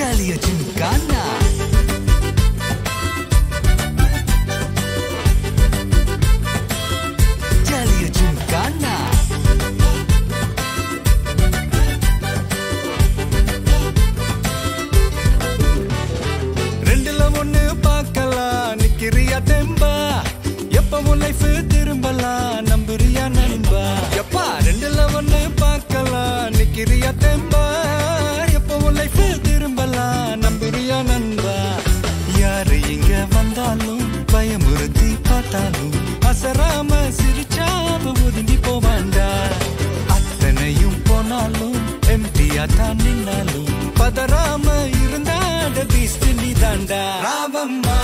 ஜாலிய ஜிம்கானா ஜாலிய ஜிம்கானா ரெண்டுல ஒண்ணு பார்க்கலாம். நிக்கிறியா தெம்பா? எப்பவும் லைஃப் திரும்பலாம்? நம்புறியா நண்பா? எப்பா ரெண்டுல ஒண்ணு பார்க்கலாம். நிக்கிறியா தெம்பா? எப்பவும் லைஃப் திரும்பலாம் நம்புறியா நண்பா? யாரு இங்க வந்தாலும் பயமுறுத்தி பார்த்தாலும் அசராம சிரிச்சாம ஒதுங்கி போவாண்டா? அத்தனையும் போனாலும் எம்டியா தான் நின்னாலும் பதறாம இருந்தாட பீஸ்ட் நீ தாண்டா. ராமம்மா.